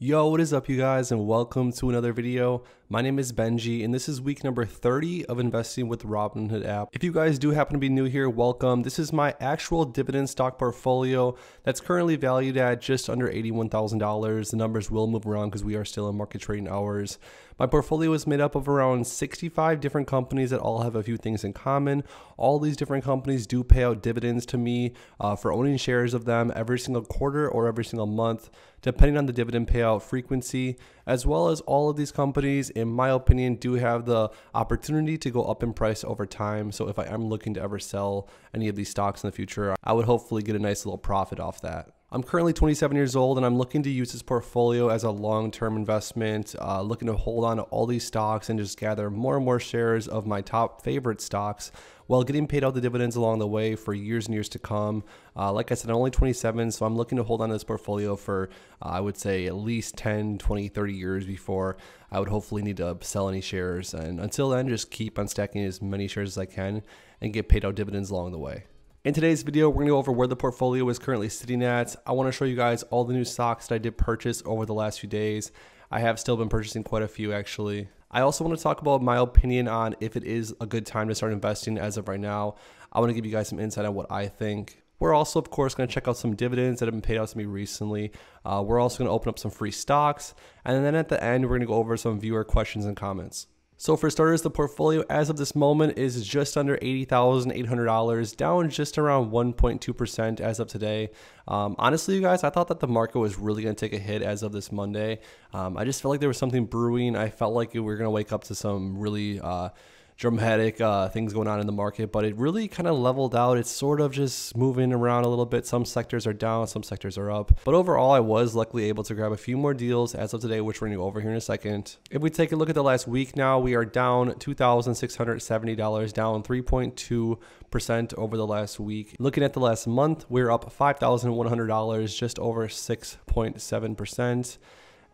Yo, what is up, you guys, and welcome to another video. My name is Benjie, and this is week number 30 of investing with Robinhood app. If you guys do happen to be new here, welcome. This is my actual dividend stock portfolio that's currently valued at just under $81,000. The numbers will move around because we are still in market trading hours. My portfolio is made up of around 65 different companies that all have a few things in common. All these different companies do pay out dividends to me uh, for owning shares of them every single quarter or every single month, depending on the dividend payout frequency, as well as all of these companies, in my opinion, do have the opportunity to go up in price over time. So if I am looking to ever sell any of these stocks in the future, I would hopefully get a nice little profit off that. I'm currently 27 years old and I'm looking to use this portfolio as a long term investment, uh, looking to hold on to all these stocks and just gather more and more shares of my top favorite stocks while getting paid out the dividends along the way for years and years to come. Uh, like I said, I'm only 27, so I'm looking to hold on to this portfolio for, uh, I would say, at least 10, 20, 30 years before I would hopefully need to sell any shares. And until then, just keep on stacking as many shares as I can and get paid out dividends along the way. In today's video, we're to go over where the portfolio is currently sitting at. I want to show you guys all the new stocks that I did purchase over the last few days. I have still been purchasing quite a few actually. I also want to talk about my opinion on if it is a good time to start investing as of right now. I want to give you guys some insight on what I think. We're also, of course, going to check out some dividends that have been paid out to me recently. Uh, we're also going to open up some free stocks. And then at the end, we're going to go over some viewer questions and comments. So for starters, the portfolio as of this moment is just under $80,800, down just around 1.2% as of today. Um, honestly, you guys, I thought that the market was really going to take a hit as of this Monday. Um, I just felt like there was something brewing. I felt like we were going to wake up to some really uh, dramatic uh, things going on in the market, but it really kind of leveled out. It's sort of just moving around a little bit. Some sectors are down, some sectors are up. But overall, I was luckily able to grab a few more deals as of today, which we're going to go over here in a second. If we take a look at the last week now, we are down $2,670, down 3.2% over the last week. Looking at the last month, we're up $5,100, just over 6.7%.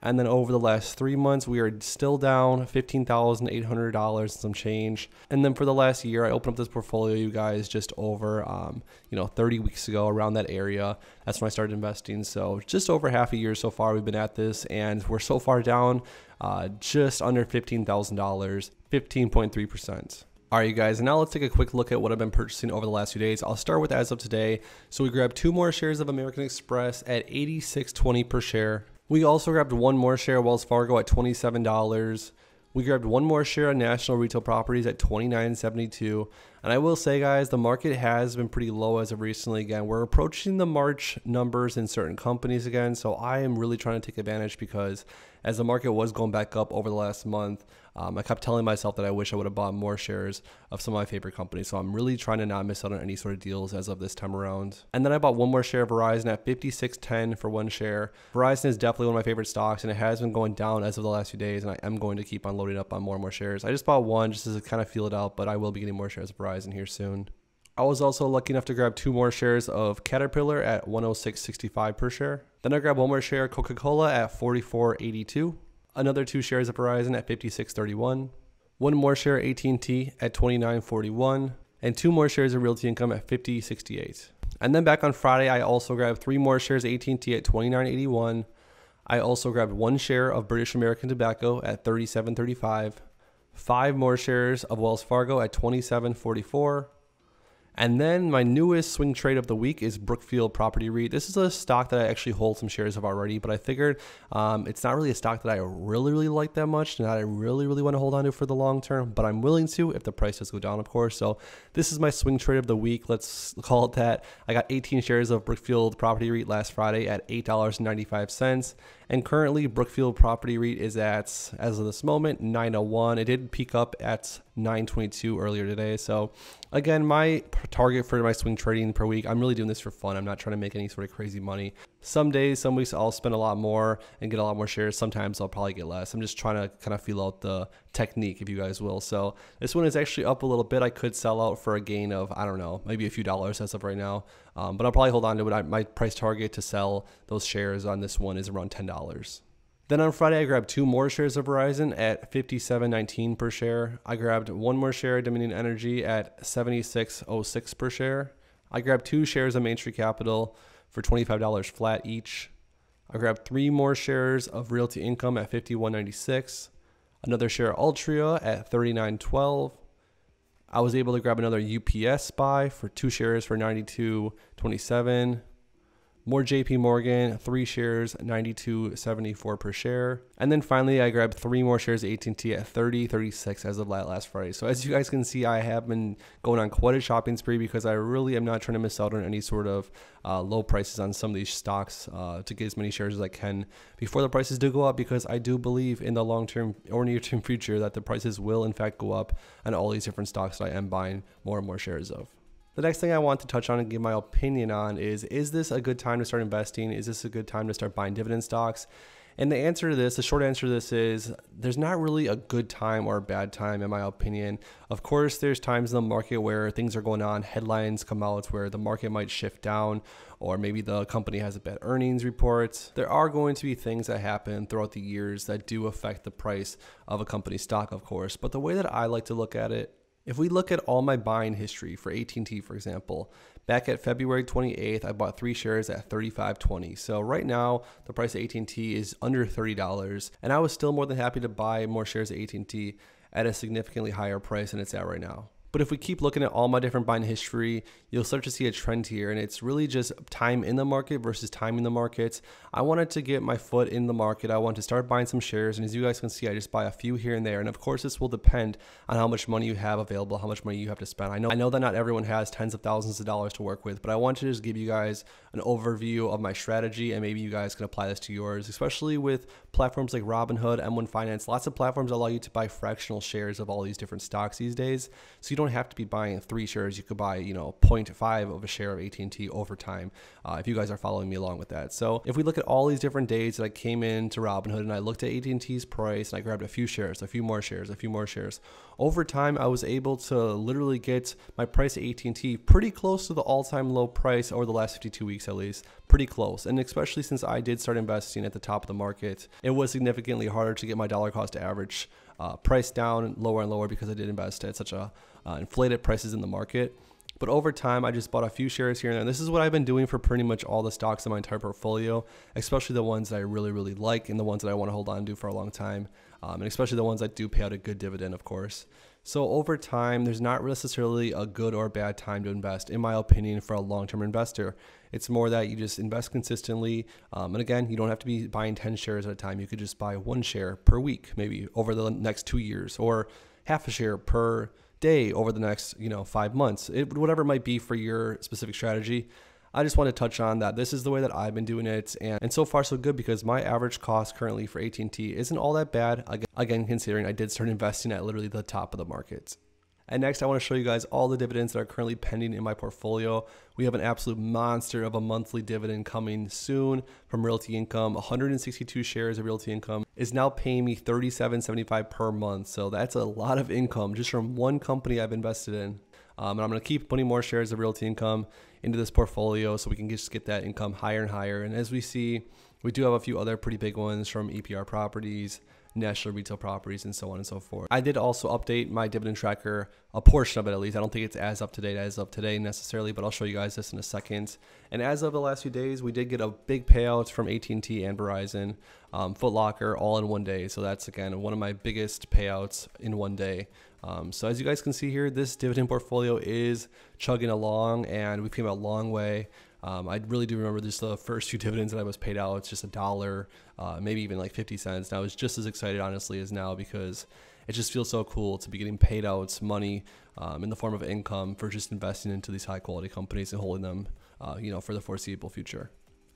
And then over the last three months, we are still down $15,800 and some change. And then for the last year, I opened up this portfolio, you guys, just over, um, you know, 30 weeks ago around that area. That's when I started investing. So just over half a year so far, we've been at this, and we're so far down uh, just under $15,000, 15.3%. All right, you guys, and now let's take a quick look at what I've been purchasing over the last few days. I'll start with as of today. So we grabbed two more shares of American Express at 86.20 per share. We also grabbed one more share of Wells Fargo at $27. We grabbed one more share of National Retail Properties at $29.72. And I will say, guys, the market has been pretty low as of recently. Again, we're approaching the March numbers in certain companies again. So I am really trying to take advantage because as the market was going back up over the last month, um, I kept telling myself that I wish I would have bought more shares of some of my favorite companies. So I'm really trying to not miss out on any sort of deals as of this time around. And then I bought one more share of Verizon at 56.10 for one share. Verizon is definitely one of my favorite stocks, and it has been going down as of the last few days. And I am going to keep on loading up on more and more shares. I just bought one just to kind of feel it out, but I will be getting more shares of Verizon here soon. I was also lucky enough to grab two more shares of Caterpillar at 106.65 per share. Then I grabbed one more share of Coca-Cola at 44.82 another two shares of Verizon at 56.31, one more share AT&T at 29.41, and two more shares of Realty Income at 50.68. And then back on Friday, I also grabbed three more shares of AT&T at 29.81. I also grabbed one share of British American Tobacco at 37.35, five more shares of Wells Fargo at 27.44, and then my newest swing trade of the week is Brookfield Property REIT. This is a stock that I actually hold some shares of already, but I figured um, it's not really a stock that I really, really like that much, and that I really, really want to hold on to for the long term, but I'm willing to if the price does go down, of course. So this is my swing trade of the week. Let's call it that. I got 18 shares of Brookfield Property REIT last Friday at $8.95. And currently, Brookfield Property REIT is at, as of this moment, 901. It did peak up at 922 earlier today. So again, my target for my swing trading per week, I'm really doing this for fun. I'm not trying to make any sort of crazy money. Some days, some weeks I'll spend a lot more and get a lot more shares. Sometimes I'll probably get less. I'm just trying to kind of feel out the technique, if you guys will. So this one is actually up a little bit. I could sell out for a gain of, I don't know, maybe a few dollars as of right now. Um, but I'll probably hold on to it. My price target to sell those shares on this one is around $10. Then on Friday, I grabbed two more shares of Verizon at 57.19 per share. I grabbed one more share of Dominion Energy at 76.06 per share. I grabbed two shares of Main Street Capital for $25 flat each. I grabbed three more shares of Realty Income at 51.96, another share of Altria at 39.12. I was able to grab another UPS buy for two shares for 92.27. More JP Morgan, three shares, 92.74 per share. And then finally, I grabbed three more shares of AT&T at 30.36 as of last Friday. So as you guys can see, I have been going on quite a shopping spree because I really am not trying to miss out on any sort of uh, low prices on some of these stocks uh, to get as many shares as I can before the prices do go up because I do believe in the long term or near term future that the prices will in fact go up on all these different stocks that I am buying more and more shares of. The next thing I want to touch on and give my opinion on is Is this a good time to start investing? Is this a good time to start buying dividend stocks? And the answer to this, the short answer to this is there's not really a good time or a bad time, in my opinion. Of course, there's times in the market where things are going on, headlines come out where the market might shift down, or maybe the company has a bad earnings report. There are going to be things that happen throughout the years that do affect the price of a company's stock, of course. But the way that I like to look at it if we look at all my buying history for AT&T, for example, back at February 28th, I bought three shares at 35.20. So right now, the price of AT&T is under $30, and I was still more than happy to buy more shares of AT&T at a significantly higher price than it's at right now. But if we keep looking at all my different buying history, you'll start to see a trend here. And it's really just time in the market versus time in the markets. I wanted to get my foot in the market. I want to start buying some shares. And as you guys can see, I just buy a few here and there. And of course, this will depend on how much money you have available, how much money you have to spend. I know I know that not everyone has tens of thousands of dollars to work with, but I want to just give you guys an overview of my strategy and maybe you guys can apply this to yours, especially with platforms like Robinhood, M1 Finance. Lots of platforms allow you to buy fractional shares of all these different stocks these days. So you don't have to be buying three shares. You could buy, you know, 0.5 of a share of AT&T over time uh, if you guys are following me along with that. So if we look at all these different days that I came into Robinhood and I looked at AT&T's price and I grabbed a few shares, a few more shares, a few more shares. Over time, I was able to literally get my price at AT&T pretty close to the all-time low price over the last 52 weeks at least, pretty close. And especially since I did start investing at the top of the market, it was significantly harder to get my dollar cost average uh, price down lower and lower because I did invest at such a uh, inflated prices in the market. But over time, I just bought a few shares here and there. This is what I've been doing for pretty much all the stocks in my entire portfolio, especially the ones that I really, really like and the ones that I want to hold on to for a long time, um, and especially the ones that do pay out a good dividend, of course. So over time, there's not necessarily a good or bad time to invest, in my opinion, for a long-term investor. It's more that you just invest consistently. Um, and again, you don't have to be buying 10 shares at a time. You could just buy one share per week, maybe over the next two years, or half a share per day over the next, you know, five months, it, whatever it might be for your specific strategy. I just want to touch on that this is the way that I've been doing it and, and so far so good because my average cost currently for AT&T isn't all that bad again considering I did start investing at literally the top of the market. And next, I want to show you guys all the dividends that are currently pending in my portfolio. We have an absolute monster of a monthly dividend coming soon from Realty Income. 162 shares of Realty Income is now paying me 37.75 per month. So that's a lot of income just from one company I've invested in. Um, and I'm going to keep putting more shares of Realty Income into this portfolio so we can just get that income higher and higher. And as we see, we do have a few other pretty big ones from EPR Properties, national retail properties, and so on and so forth. I did also update my dividend tracker, a portion of it at least. I don't think it's as up to date as of today necessarily, but I'll show you guys this in a second. And as of the last few days, we did get a big payout from AT&T and Verizon, um, Foot Locker, all in one day. So that's again one of my biggest payouts in one day. Um, so as you guys can see here, this dividend portfolio is chugging along, and we've came a long way. Um, I really do remember just the first few dividends that I was paid out. It's just a dollar, uh, maybe even like 50 cents. And I was just as excited, honestly, as now because it just feels so cool to be getting paid out money um, in the form of income for just investing into these high quality companies and holding them, uh, you know, for the foreseeable future.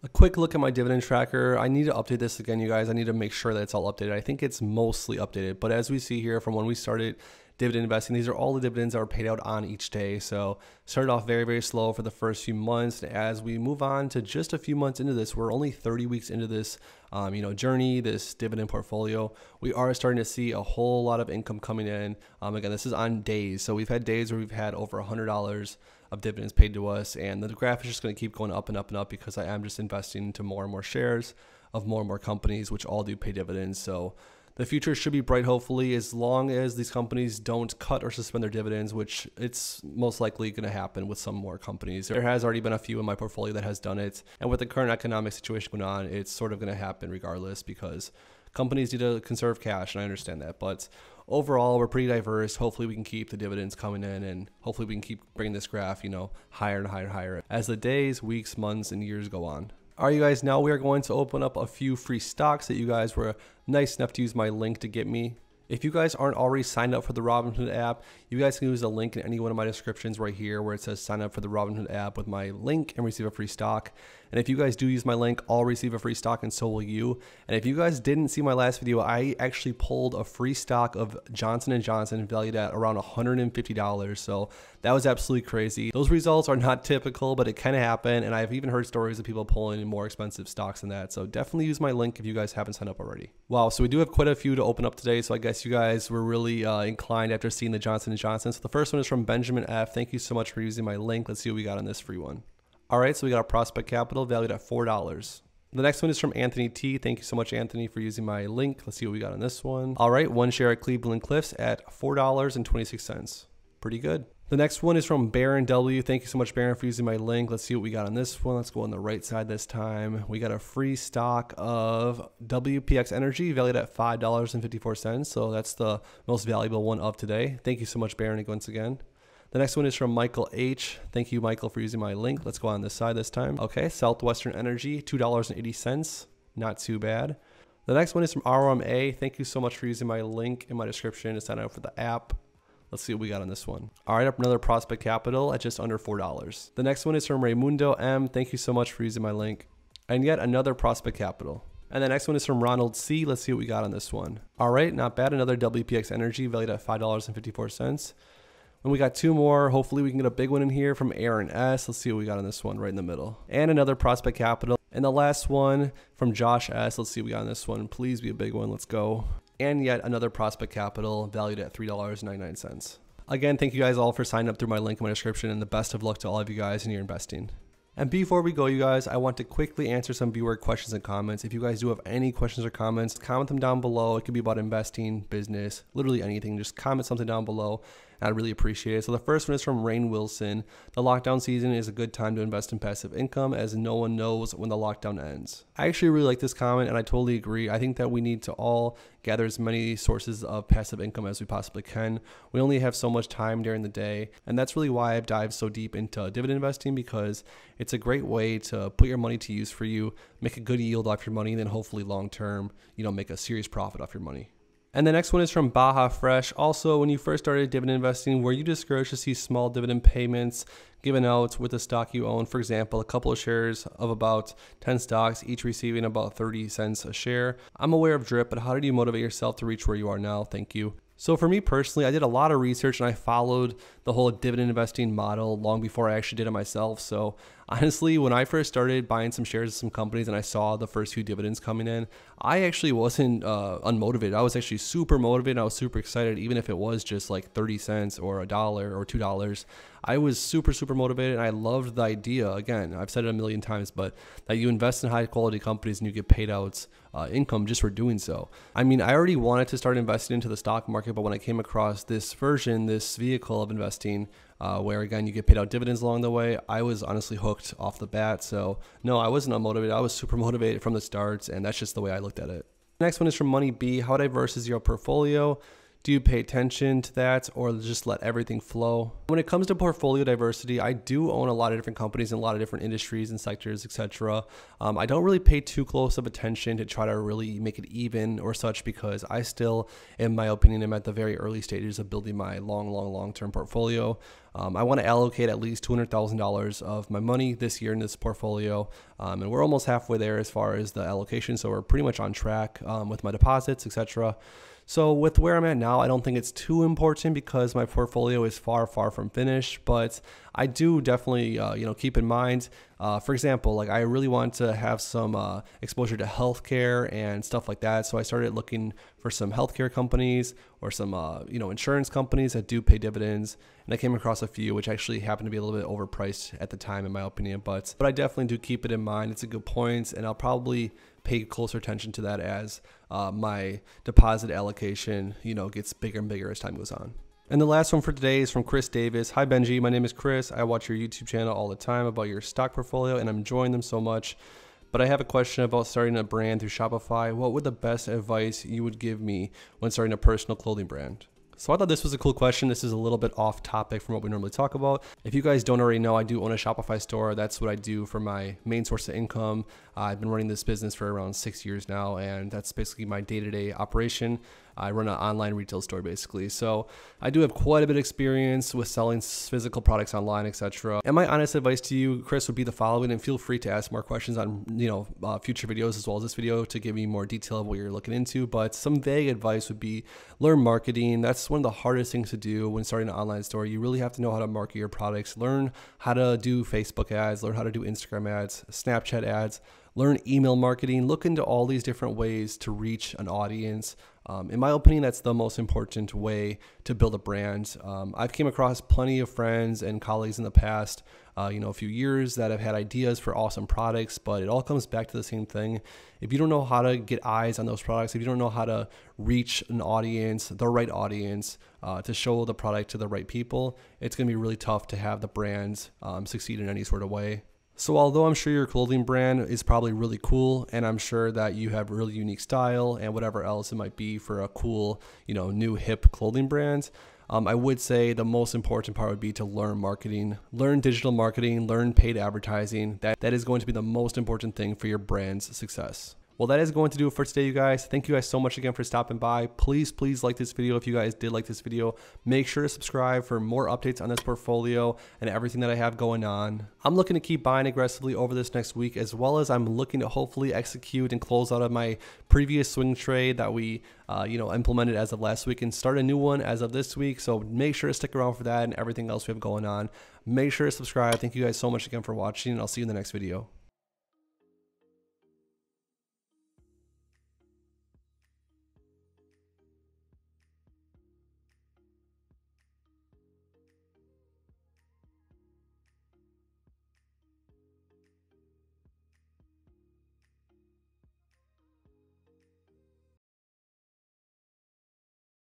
A quick look at my dividend tracker. I need to update this again, you guys. I need to make sure that it's all updated. I think it's mostly updated, but as we see here from when we started dividend investing. These are all the dividends that are paid out on each day. So started off very, very slow for the first few months. As we move on to just a few months into this, we're only 30 weeks into this, um, you know, journey, this dividend portfolio. We are starting to see a whole lot of income coming in. Um, again, this is on days. So we've had days where we've had over $100 of dividends paid to us, and the graph is just going to keep going up and up and up because I am just investing into more and more shares of more and more companies, which all do pay dividends. So the future should be bright, hopefully, as long as these companies don't cut or suspend their dividends, which it's most likely going to happen with some more companies. There has already been a few in my portfolio that has done it. And with the current economic situation going on, it's sort of going to happen regardless because companies need to conserve cash, and I understand that. But overall, we're pretty diverse. Hopefully, we can keep the dividends coming in, and hopefully, we can keep bringing this graph, you know, higher and higher and higher as the days, weeks, months, and years go on. All right, you guys, now we are going to open up a few free stocks that you guys were nice enough to use my link to get me. If you guys aren't already signed up for the Robinhood app, you guys can use the link in any one of my descriptions right here where it says sign up for the Robinhood app with my link and receive a free stock. And if you guys do use my link, I'll receive a free stock and so will you. And if you guys didn't see my last video, I actually pulled a free stock of Johnson & Johnson valued at around $150. So that was absolutely crazy. Those results are not typical, but it can happen. And I've even heard stories of people pulling more expensive stocks than that. So definitely use my link if you guys haven't signed up already. Wow, so we do have quite a few to open up today. So I guess you guys were really uh, inclined after seeing the Johnson & Johnson. So the first one is from Benjamin F. Thank you so much for using my link. Let's see what we got on this free one. All right, so we got a prospect capital valued at $4. The next one is from Anthony T. Thank you so much, Anthony, for using my link. Let's see what we got on this one. All right, one share at Cleveland Cliffs at $4.26. Pretty good. The next one is from Baron W. Thank you so much, Baron, for using my link. Let's see what we got on this one. Let's go on the right side this time. We got a free stock of WPX Energy valued at $5.54. So that's the most valuable one of today. Thank you so much, Baron, once again. The next one is from Michael H. Thank you, Michael, for using my link. Let's go on this side this time. Okay, Southwestern Energy, $2.80. Not too bad. The next one is from RMA. Thank you so much for using my link in my description to sign up for the app. Let's see what we got on this one. All right, up another Prospect Capital at just under $4. The next one is from Raymundo M. Thank you so much for using my link. And yet another Prospect Capital. And the next one is from Ronald C. Let's see what we got on this one. All right, not bad. Another WPX Energy valued at $5.54. And we got two more. Hopefully we can get a big one in here from Aaron S. Let's see what we got on this one right in the middle. And another Prospect Capital. And the last one from Josh S. Let's see what we got on this one. Please be a big one. Let's go. And yet another Prospect Capital valued at $3.99. Again, thank you guys all for signing up through my link in my description and the best of luck to all of you guys in your investing. And before we go, you guys, I want to quickly answer some viewer questions and comments. If you guys do have any questions or comments, comment them down below. It could be about investing, business, literally anything. Just comment something down below I'd really appreciate it. So the first one is from Rain Wilson. The lockdown season is a good time to invest in passive income as no one knows when the lockdown ends. I actually really like this comment and I totally agree. I think that we need to all gather as many sources of passive income as we possibly can. We only have so much time during the day, and that's really why I've dived so deep into dividend investing because it's a great way to put your money to use for you, make a good yield off your money, and then hopefully long term, you know, make a serious profit off your money. And the next one is from Baja Fresh. Also, when you first started dividend investing, were you discouraged to see small dividend payments given out with the stock you own? For example, a couple of shares of about 10 stocks, each receiving about 30 cents a share. I'm aware of DRIP, but how did you motivate yourself to reach where you are now? Thank you. So for me personally, I did a lot of research and I followed the whole dividend investing model long before I actually did it myself. So honestly, when I first started buying some shares of some companies and I saw the first few dividends coming in, I actually wasn't uh, unmotivated. I was actually super motivated. I was super excited, even if it was just like 30 cents or a dollar or $2. I was super, super motivated and I loved the idea. Again, I've said it a million times, but that you invest in high quality companies and you get paid out uh, income just for doing so. I mean, I already wanted to start investing into the stock market, but when I came across this version, this vehicle of investing, uh, where again you get paid out dividends along the way, I was honestly hooked off the bat. So no, I wasn't unmotivated. I was super motivated from the start, and that's just the way I looked at it. Next one is from Money B. How diverse is your portfolio? Do you pay attention to that or just let everything flow? When it comes to portfolio diversity, I do own a lot of different companies in a lot of different industries and sectors, etc. Um, I don't really pay too close of attention to try to really make it even or such because I still, in my opinion, am at the very early stages of building my long, long, long term portfolio. Um, I want to allocate at least $200,000 of my money this year in this portfolio. Um, and we're almost halfway there as far as the allocation. So we're pretty much on track um, with my deposits, etc. So with where I'm at now, I don't think it's too important because my portfolio is far, far from finished. But I do definitely, uh, you know, keep in mind. Uh, for example, like I really want to have some uh, exposure to healthcare and stuff like that. So I started looking for some healthcare companies or some, uh, you know, insurance companies that do pay dividends. And I came across a few, which actually happened to be a little bit overpriced at the time, in my opinion. But but I definitely do keep it in mind. It's a good point, and I'll probably pay closer attention to that as uh, my deposit allocation, you know, gets bigger and bigger as time goes on. And the last one for today is from Chris Davis. Hi Benjie, my name is Chris. I watch your YouTube channel all the time about your stock portfolio and I'm enjoying them so much. But I have a question about starting a brand through Shopify. What would the best advice you would give me when starting a personal clothing brand? So I thought this was a cool question. This is a little bit off topic from what we normally talk about. If you guys don't already know, I do own a Shopify store. That's what I do for my main source of income. Uh, I've been running this business for around six years now, and that's basically my day to day operation. I run an online retail store basically. So I do have quite a bit of experience with selling physical products online, etc. And my honest advice to you, Chris, would be the following, and feel free to ask more questions on you know uh, future videos as well as this video to give me more detail of what you're looking into. But some vague advice would be learn marketing. That's one of the hardest things to do when starting an online store. You really have to know how to market your products. Learn how to do Facebook ads. Learn how to do Instagram ads, Snapchat ads learn email marketing, look into all these different ways to reach an audience. Um, in my opinion, that's the most important way to build a brand. Um, I've came across plenty of friends and colleagues in the past, uh, you know, a few years that have had ideas for awesome products, but it all comes back to the same thing. If you don't know how to get eyes on those products, if you don't know how to reach an audience, the right audience, uh, to show the product to the right people, it's going to be really tough to have the brands um, succeed in any sort of way. So although I'm sure your clothing brand is probably really cool and I'm sure that you have really unique style and whatever else it might be for a cool, you know, new hip clothing brand, um, I would say the most important part would be to learn marketing, learn digital marketing, learn paid advertising. That, that is going to be the most important thing for your brand's success. Well, that is going to do it for today, you guys. Thank you guys so much again for stopping by. Please, please like this video if you guys did like this video. Make sure to subscribe for more updates on this portfolio and everything that I have going on. I'm looking to keep buying aggressively over this next week, as well as I'm looking to hopefully execute and close out of my previous swing trade that we, uh, you know, implemented as of last week and start a new one as of this week. So make sure to stick around for that and everything else we have going on. Make sure to subscribe. Thank you guys so much again for watching, and I'll see you in the next video.